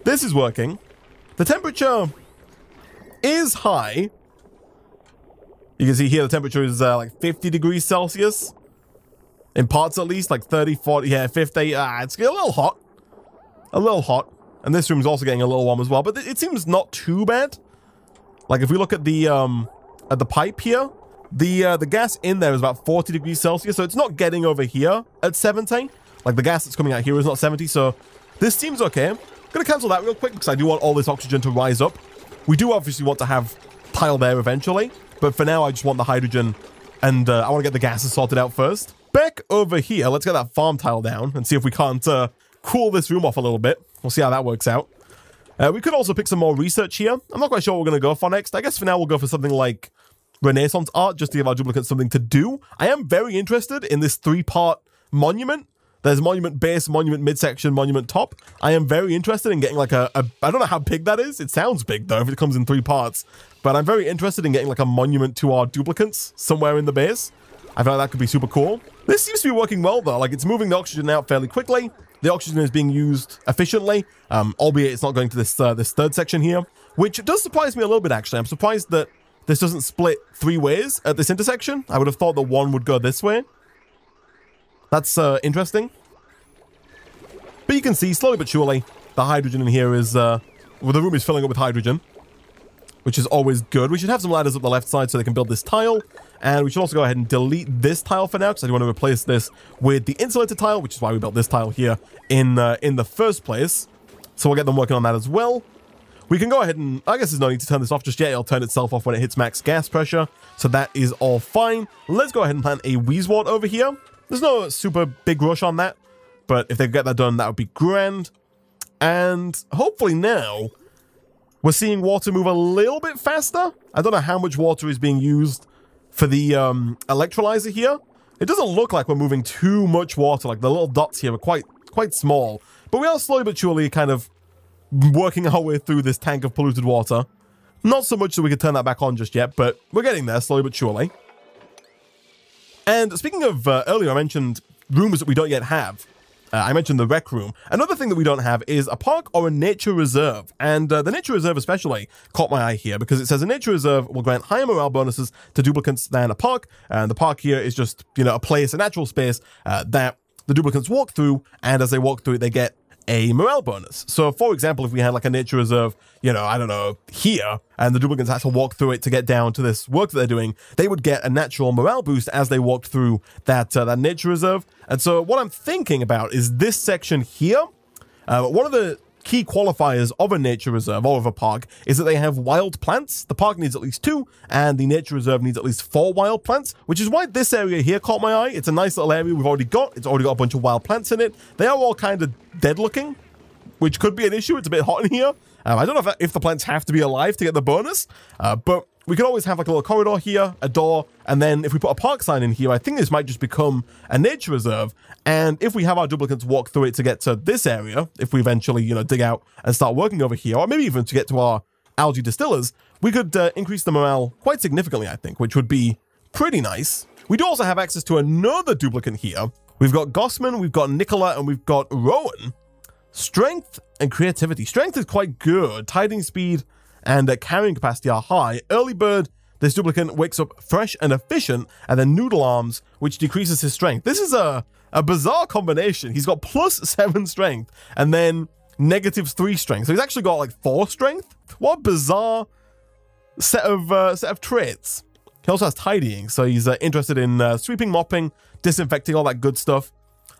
This is working. The temperature is high. You can see here the temperature is uh, like 50 degrees Celsius. In parts at least, like 30, 40, yeah, 50. Ah, it's a little hot. A little hot. And this room's also getting a little warm as well, but it seems not too bad. Like if we look at the um at the pipe here, the uh, the gas in there is about 40 degrees Celsius, so it's not getting over here at 70. Like the gas that's coming out here is not 70, so this seems okay. I'm gonna cancel that real quick because I do want all this oxygen to rise up. We do obviously want to have tile there eventually, but for now I just want the hydrogen and uh, I want to get the gases sorted out first. Back over here, let's get that farm tile down and see if we can't uh, cool this room off a little bit. We'll see how that works out. Uh, we could also pick some more research here. I'm not quite sure what we're going to go for next. I guess for now we'll go for something like Renaissance art, just to give our duplicates something to do. I am very interested in this three-part monument. There's monument base, monument midsection, monument top. I am very interested in getting like a, a... I don't know how big that is. It sounds big though if it comes in three parts. But I'm very interested in getting like a monument to our duplicates somewhere in the base. I feel like that could be super cool. This seems to be working well though. Like it's moving the oxygen out fairly quickly. The oxygen is being used efficiently, um, albeit it's not going to this uh, this third section here, which does surprise me a little bit, actually. I'm surprised that this doesn't split three ways at this intersection. I would have thought that one would go this way. That's uh, interesting. But you can see, slowly but surely, the hydrogen in here is... Uh, well, the room is filling up with hydrogen which is always good. We should have some ladders up the left side so they can build this tile. And we should also go ahead and delete this tile for now because I do want to replace this with the insulated tile, which is why we built this tile here in, uh, in the first place. So we'll get them working on that as well. We can go ahead and, I guess there's no need to turn this off just yet. It'll turn itself off when it hits max gas pressure. So that is all fine. Let's go ahead and plant a Wheezewort over here. There's no super big rush on that. But if they get that done, that would be grand. And hopefully now we're seeing water move a little bit faster. I don't know how much water is being used for the um, electrolyzer here, it doesn't look like we're moving too much water. Like the little dots here are quite quite small. But we are slowly but surely kind of working our way through this tank of polluted water. Not so much that we could turn that back on just yet, but we're getting there slowly but surely. And speaking of uh, earlier, I mentioned rumors that we don't yet have. Uh, I mentioned the rec room. Another thing that we don't have is a park or a nature reserve. And uh, the nature reserve especially caught my eye here because it says a nature reserve will grant higher morale bonuses to duplicants than a park. And the park here is just, you know, a place, a natural space uh, that the duplicants walk through. And as they walk through it, they get a morale bonus. So, for example, if we had like a nature reserve, you know, I don't know, here, and the duplicants had to walk through it to get down to this work that they're doing, they would get a natural morale boost as they walked through that uh, that nature reserve. And so, what I'm thinking about is this section here. Uh, one of the key qualifiers of a nature reserve or of a park is that they have wild plants. The park needs at least two, and the nature reserve needs at least four wild plants, which is why this area here caught my eye. It's a nice little area we've already got. It's already got a bunch of wild plants in it. They are all kind of dead looking, which could be an issue. It's a bit hot in here. Um, I don't know if, if the plants have to be alive to get the bonus, uh, but we could always have like a little corridor here, a door, and then if we put a park sign in here, I think this might just become a nature reserve. And if we have our duplicates walk through it to get to this area, if we eventually, you know, dig out and start working over here, or maybe even to get to our algae distillers, we could uh, increase the morale quite significantly, I think, which would be pretty nice. We do also have access to another duplicant here. We've got Gossmann, we've got Nikola, and we've got Rowan. Strength and creativity. Strength is quite good. Tiding speed and uh, carrying capacity are high. Early bird, this duplicant wakes up fresh and efficient, and then noodle arms, which decreases his strength. This is a, a bizarre combination. He's got plus [laughs] seven strength and then negative three strength. So he's actually got like four strength. What bizarre set of uh, set of traits. He also has tidying, so he's uh, interested in uh, sweeping, mopping, disinfecting, all that good stuff.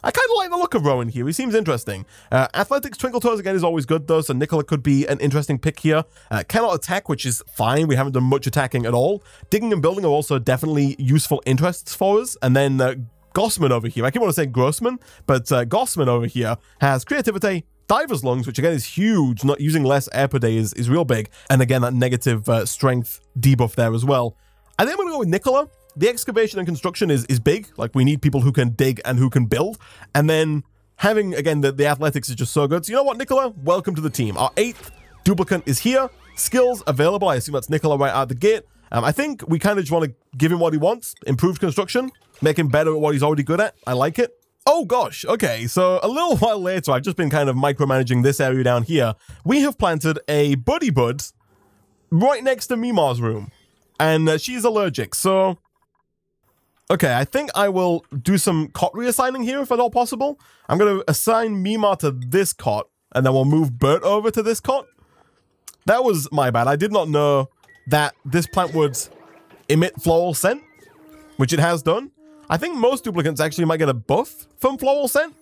I kind of like the look of Rowan here. He seems interesting. Uh, athletics, Twinkle Toes again is always good though, so Nikola could be an interesting pick here. Uh, cannot attack, which is fine. We haven't done much attacking at all. Digging and building are also definitely useful interests for us. And then uh, Gossmann over here. I keep want to say Grossman, but uh, Gossmann over here has creativity, Diver's lungs, which again is huge, not using less air per day is, is real big. And again, that negative uh, strength debuff there as well. I think I'm going to go with Nikola the excavation and construction is is big. Like we need people who can dig and who can build. And then having again the, the athletics is just so good. So you know what, Nikola? Welcome to the team. Our eighth duplicant is here. Skills available. I assume that's Nikola right out the gate. Um, I think we kind of just want to give him what he wants. Improved construction. Make him better at what he's already good at. I like it. Oh gosh, okay, so a little [laughs] while later, I've just been kind of micromanaging this area down here. We have planted a buddy bud right next to Mi-Ma's room, and uh, she's allergic, so Okay, I think I will do some cot reassigning here if at all possible. I'm going to assign Mi-Ma to this cot, and then we'll move Burt over to this cot. That was my bad. I did not know that this plant would emit floral scent, which it has done. I think most duplicants actually might get a buff from floral scent,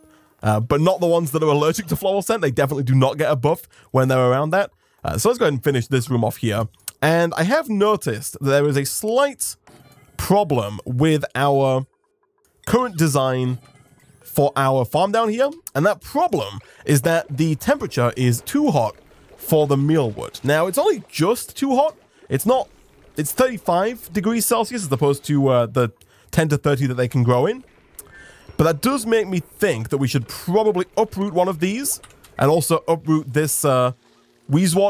uh, but not the ones that are allergic to floral scent. They definitely do not get a buff when they're around that. Uh, so let's go ahead and finish this room off here. And I have noticed that there is a slight problem with our current design for our farm down here. And that problem is that the temperature is too hot for the mealwood. Now, it's only just too hot. It's not, it's 35 degrees Celsius as opposed to uh, the 10 to 30 that they can grow in. But that does make me think that we should probably uproot one of these and also uproot this uh,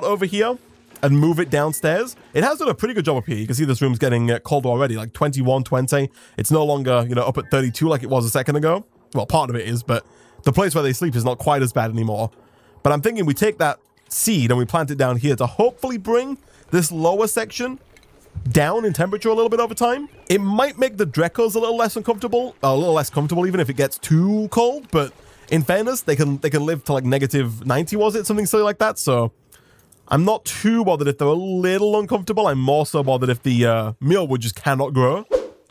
over here and move it downstairs. It has done a pretty good job up here. You can see this room's getting uh, colder already, like 21, 20. It's no longer, you know, up at 32 like it was a second ago. Well, part of it is, but the place where they sleep is not quite as bad anymore. But I'm thinking we take that seed and we plant it down here to hopefully bring this lower section down in temperature a little bit over time. It might make the Dreckos a little less uncomfortable, a little less comfortable even if it gets too cold, but in fairness, they can they can live to like negative 90, was it? Something silly like that, so I'm not too bothered if they're a little uncomfortable. I'm more so bothered if the uh, mealwood just cannot grow.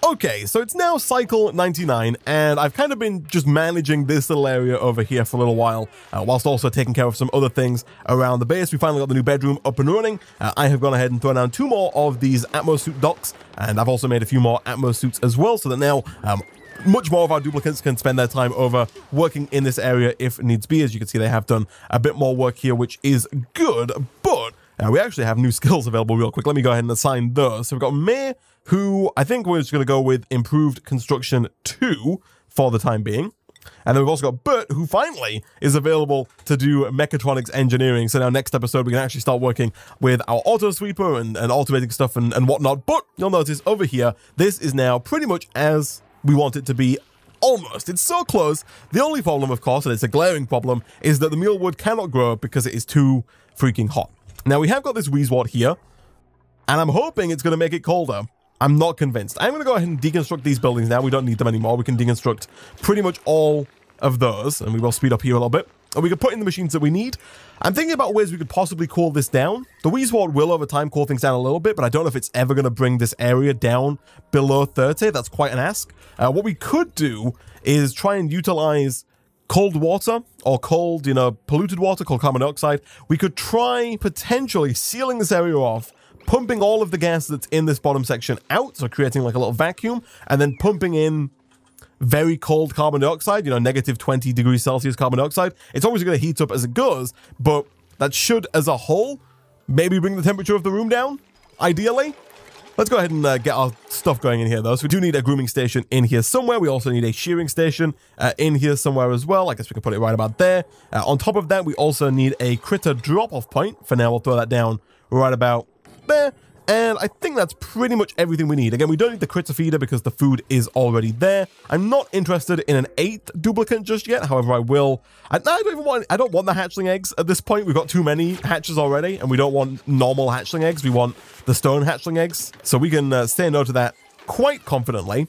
Okay, so it's now cycle 99, and I've kind of been just managing this little area over here for a little while, uh, whilst also taking care of some other things around the base. We finally got the new bedroom up and running. Uh, I have gone ahead and thrown down two more of these Atmo suit docks, and I've also made a few more Atmo suits as well, so that now um, much more of our duplicants can spend their time over working in this area if needs be. As you can see, they have done a bit more work here, which is good, but uh, we actually have new [laughs] skills available real quick. Let me go ahead and assign those. So we've got Mae, who I think we're just going to go with Improved Construction 2 for the time being. And then we've also got Burt, who finally is available to do mechatronics engineering. So now next episode, we can actually start working with our auto sweeper and, and automating stuff and, and whatnot. But you'll notice over here, this is now pretty much as we want it to be almost. It's so close. The only problem, of course, and it's a glaring problem, is that the mealwood cannot grow because it is too freaking hot. Now, we have got this Wheezewort here, and I'm hoping it's going to make it colder. I'm not convinced. I'm going to go ahead and deconstruct these buildings now. We don't need them anymore. We can deconstruct pretty much all of those, and we will speed up here a little bit. And we can put in the machines that we need. I'm thinking about ways we could possibly cool this down. The Wheezewort will over time cool things down a little bit, but I don't know if it's ever going to bring this area down below 30. That's quite an ask. Uh, what we could do is try and utilize cold water or cold, you know, polluted water called carbon dioxide. We could try potentially sealing this area off pumping all of the gas that's in this bottom section out, so creating like a little vacuum, and then pumping in very cold carbon dioxide, you know, negative 20 degrees Celsius carbon dioxide. It's always going to heat up as it goes, but that should, as a whole, maybe bring the temperature of the room down, ideally. Let's go ahead and uh, get our stuff going in here, though. So we do need a grooming station in here somewhere. We also need a shearing station uh, in here somewhere as well. I guess we can put it right about there. Uh, on top of that, we also need a critter drop-off point. For now, we'll throw that down right about there. And I think that's pretty much everything we need. Again, we don't need the critter feeder because the food is already there. I'm not interested in an eighth duplicant just yet. However, I will. I, I don't even want. I don't want the hatchling eggs at this point. We've got too many hatches already, and we don't want normal hatchling eggs. We want the stone hatchling eggs. So we can uh, say no to that quite confidently.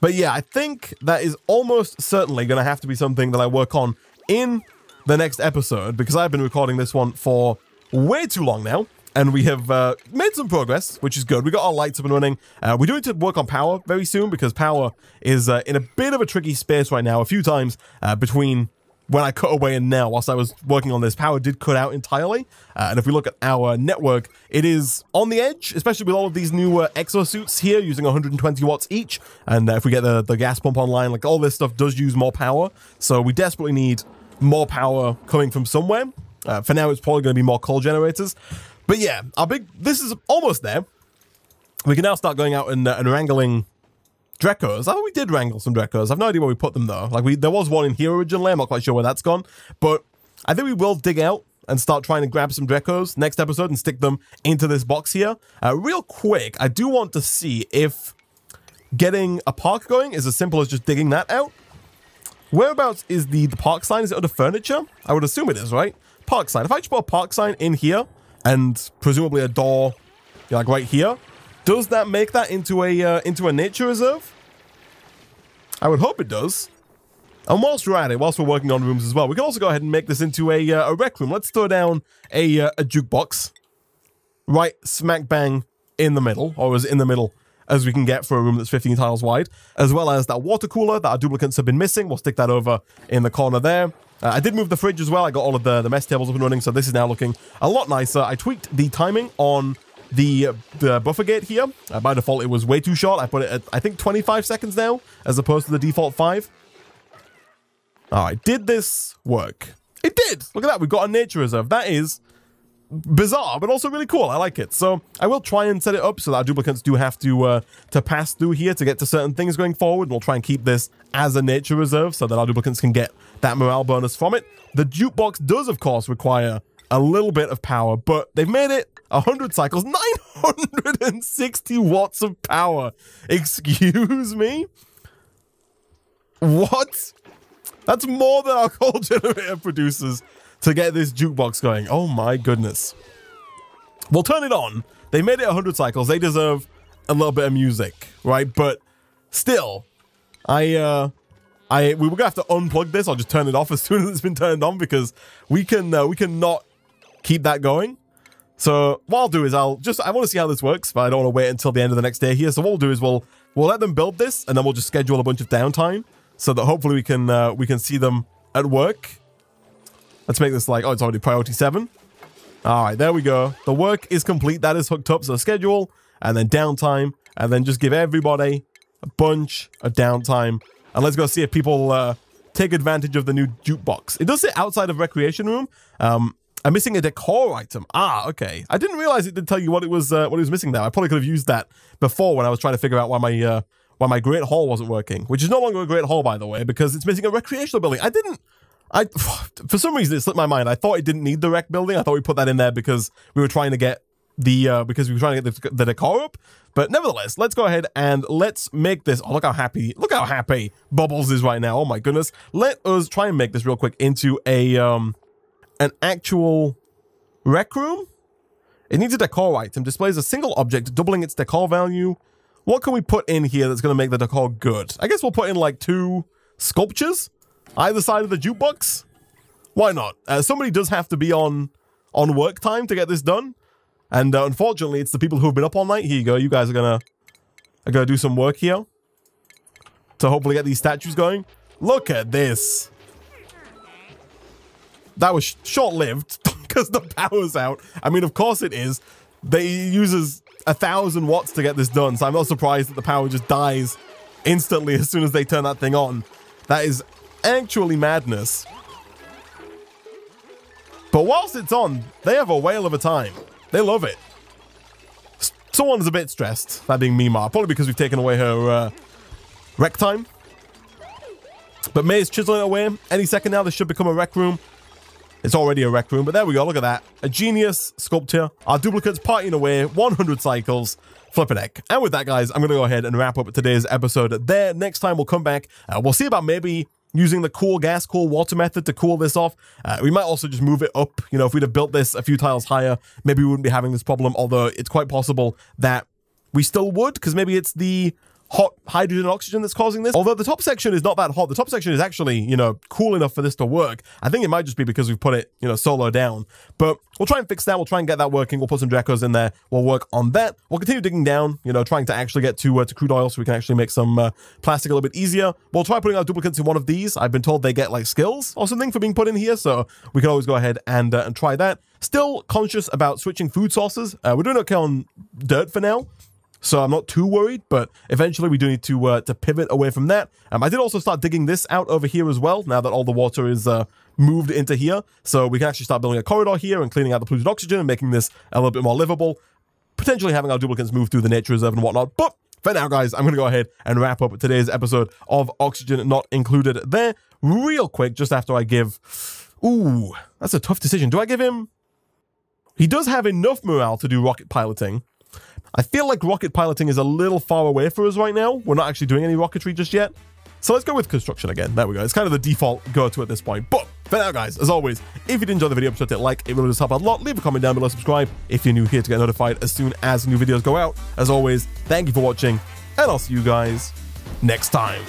But yeah, I think that is almost certainly going to have to be something that I work on in the next episode because I've been recording this one for way too long now and we have uh, made some progress, which is good. We got our lights up and running. Uh, we do need to work on power very soon because power is uh, in a bit of a tricky space right now. A few times uh, between when I cut away and now, whilst I was working on this, power did cut out entirely. Uh, and if we look at our network, it is on the edge, especially with all of these new uh, exosuits here using 120 watts each. And if we get the, the gas pump online, like all this stuff does use more power. So we desperately need more power coming from somewhere. for now, it's probably going to be more coal generators. But yeah, our big, this is almost there. We can now start going out and, uh, and wrangling Dreckos. I thought we did wrangle some Dreckos. I've no idea where we put them though. Like we, there was one in here originally. I'm not quite sure where that's gone, but I think we will dig out and start trying to grab some Dreckos next episode and stick them into this box here. Uh, real quick, I do want to see if getting a park going is as simple as just digging that out. Whereabouts is the, the park sign? Is it under furniture? I would assume it is, right? Park sign. If I just put a park sign in here, and presumably a door like right here. Does that make that into a uh, into a nature reserve? I would hope it does. And whilst we're at it, whilst we're working on rooms as well, we can also go ahead and make this into a, uh, a rec room. Let's throw down a, uh, a jukebox right smack bang in the middle, or as in the middle as we can get for a room that's 15 tiles wide, as well as that water cooler that our duplicates have been missing. We'll stick that over in the corner there. Uh, I did move the fridge as well. I got all of the, the mess tables up and running, so this is now looking a lot nicer. I tweaked the timing on the, the buffer gate here. Uh, by default, it was way too short. I put it at, I think, 25 seconds now, as opposed to the default 5. All right, did this work? It did! Look at that, we've got a nature reserve. That is bizarre, but also really cool. I like it. So I will try and set it up so that our duplicates do have to uh, to pass through here to get to certain things going forward. And We'll try and keep this as a nature reserve so that our duplicates can get that morale bonus from it. The jukebox does, of course, require a little bit of power, but they've made it 100 cycles, 960 watts of power. [laughs] Excuse me? What? That's more than our coal [laughs] generator produces to get this jukebox going. Oh my goodness. We'll turn it on. They made it 100 cycles. They deserve a little bit of music, right? But still, I, uh, I, we were gonna have to unplug this. I'll just turn it off as [laughs] soon as it's been turned on because we can, uh, we cannot keep that going. So what I'll do is I'll just, I want to see how this works, but I don't want to wait until the end of the next day here. So what we'll do is we'll, we'll let them build this and then we'll just schedule a bunch of downtime so that hopefully we can, uh, we can see them at work Let's make this like, oh, it's already priority seven. All right, there we go. The work is complete. That is hooked up. So schedule and then downtime and then just give everybody a bunch of downtime. And let's go see if people uh, take advantage of the new jukebox. It does say outside of recreation room. Um, I'm missing a decor item. Ah, okay. I didn't realize it did tell you what it was uh, what it was missing there. I probably could have used that before when I was trying to figure out why my uh, why my Great Hall wasn't working, which is no longer a Great Hall, by the way, because it's missing a recreational building. I didn't. I [sighs] for some reason it slipped my mind. I thought it didn't need the rec building. I thought we put that in there because we were trying to get the uh, because we were trying to get the, the decor up. But nevertheless, let's go ahead and let's make this. Oh, look how happy! Look how happy Bubbles is right now. Oh my goodness! Let us try and make this real quick into a um an actual rec room. It needs a decor item. Displays a single object, doubling its decor value. What can we put in here that's going to make the decor good? I guess we'll put in like two sculptures either side of the jukebox. Why not? Uh, somebody does have to be on on work time to get this done. And uh, unfortunately, it's the people who have been up all night. Here you go. You guys are gonna are gonna do some work here to hopefully get these statues going. Look at this. That was sh short-lived [laughs] because the power's out. I mean, of course it is. They uses a thousand watts to get this done, so I'm not surprised that the power just dies instantly [laughs] as soon as they turn that thing on. That is actually madness. But whilst it's on, they have a whale of a time. They love it. Someone's a bit stressed, that being Mi-Ma, probably because we've taken away her uh, rec time. But Mae is chiseling away. Any second now, this should become a rec room. It's already a rec room, but there we go. Look at that. A genius sculpture. Our duplicates partying away. 100 cycles. Flip a deck. And with that, guys, I'm going to go ahead and wrap up today's episode there. Next time, we'll come back. Uh, we'll see about maybe using the cool gas, cool water method to cool this off. Uh, we might also just move it up. You know, if we'd have built this a few tiles higher, maybe we wouldn't be having this problem. Although it's quite possible that we still would, because maybe it's the hot hydrogen and oxygen that's causing this. Although the top section is not that hot. The top section is actually, you know, cool enough for this to work. I think it might just be because we've put it, you know, solo down. But we'll try and fix that. We'll try and get that working. We'll put some Dreckos in there. We'll work on that. We'll continue digging down, you know, trying to actually get to, uh, to crude oil so we can actually make some uh, plastic a little bit easier. We'll try putting our duplicates in one of these. I've been told they get like skills or something for being put in here. So we can always go ahead and, uh, and try that. Still conscious about switching food sources. Uh, we're doing okay on dirt for now. So I'm not too worried, but eventually we do need to uh, to pivot away from that. Um, I did also start digging this out over here as well, now that all the water is uh, moved into here. So we can actually start building a corridor here and cleaning out the polluted oxygen and making this a little bit more livable. Potentially having our duplicates move through the nature reserve and whatnot. But for now, guys, I'm going to go ahead and wrap up today's episode of Oxygen Not Included there. Real quick, just after I give... Ooh, that's a tough decision. Do I give him... He does have enough morale to do rocket piloting. I feel like rocket piloting is a little far away for us right now. We're not actually doing any rocketry just yet. So let's go with construction again. There we go. It's kind of the default go-to at this point. But for now, guys, as always, if you did enjoy the video, please hit like. It really does help a lot. Leave a comment down below, subscribe if you're new here to get notified as soon as new videos go out. As always, thank you for watching, and I'll see you guys next time.